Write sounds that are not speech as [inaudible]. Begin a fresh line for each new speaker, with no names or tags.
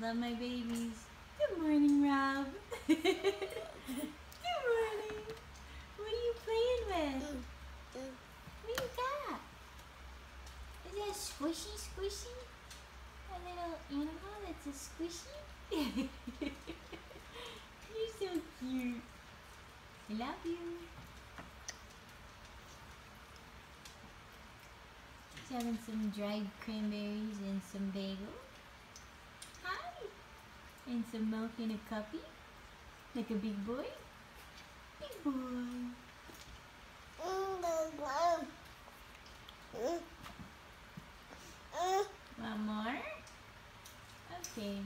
love my babies. Good morning, Rob. [laughs] Good morning. What are you playing with? What do you got? Is that squishy squishy? A little animal that's a squishy? [laughs] You're so cute. I love you. Just having some dried cranberries and some bagel. And some milk in a cuppy. Like a big boy. Big boy. One more? Okay.